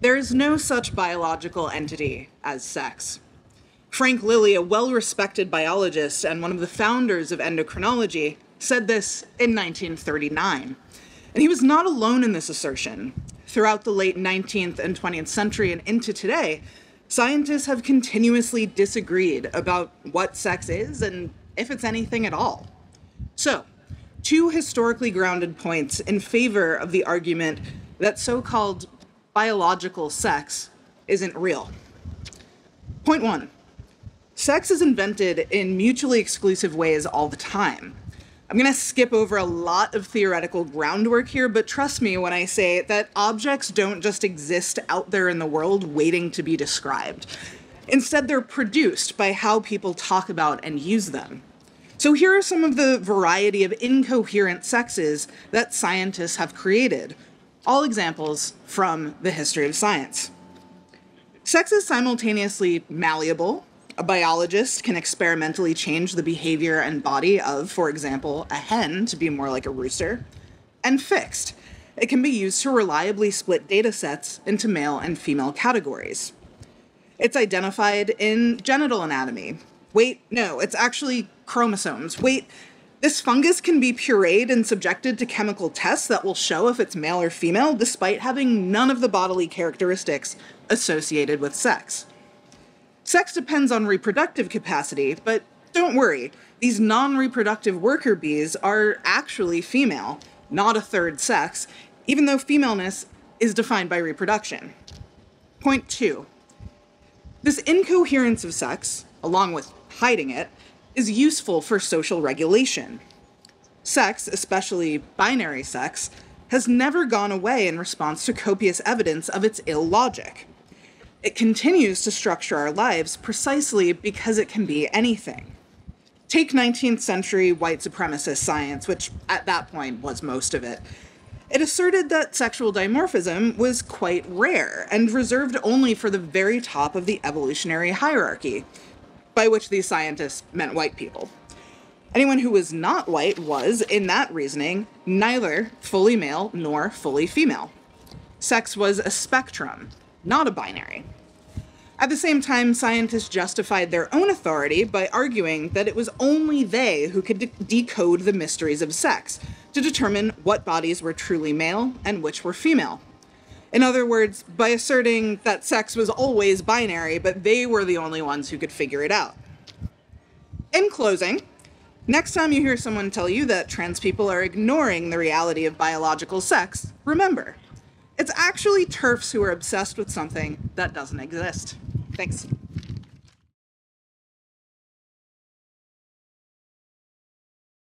There is no such biological entity as sex. Frank Lillie, a well respected biologist and one of the founders of endocrinology, said this in 1939. And he was not alone in this assertion. Throughout the late 19th and 20th century and into today, scientists have continuously disagreed about what sex is and if it's anything at all. So, two historically grounded points in favor of the argument that so called biological sex isn't real. Point one sex is invented in mutually exclusive ways all the time. I'm going to skip over a lot of theoretical groundwork here, but trust me when I say that objects don't just exist out there in the world waiting to be described. Instead, they're produced by how people talk about and use them. So, here are some of the variety of incoherent sexes that scientists have created, all examples from the history of science. Sex is simultaneously malleable, a biologist can experimentally change the behavior and body of, for example, a hen to be more like a rooster. And fixed. It can be used to reliably split data sets into male and female categories. It's identified in genital anatomy. Wait, no, it's actually chromosomes. Wait, this fungus can be pureed and subjected to chemical tests that will show if it's male or female, despite having none of the bodily characteristics associated with sex. Sex depends on reproductive capacity, but don't worry, these non reproductive worker bees are actually female, not a third sex, even though femaleness is defined by reproduction. Point two this incoherence of sex, along with hiding it, is useful for social regulation. Sex, especially binary sex, has never gone away in response to copious evidence of its ill logic it continues to structure our lives precisely because it can be anything. Take 19th century white supremacist science, which at that point was most of it. It asserted that sexual dimorphism was quite rare and reserved only for the very top of the evolutionary hierarchy, by which these scientists meant white people. Anyone who was not white was, in that reasoning, neither fully male nor fully female. Sex was a spectrum, not a binary. At the same time, scientists justified their own authority by arguing that it was only they who could de- decode the mysteries of sex to determine what bodies were truly male and which were female. In other words, by asserting that sex was always binary, but they were the only ones who could figure it out. In closing, next time you hear someone tell you that trans people are ignoring the reality of biological sex, remember, it's actually TERFs who are obsessed with something that doesn't exist. Thanks.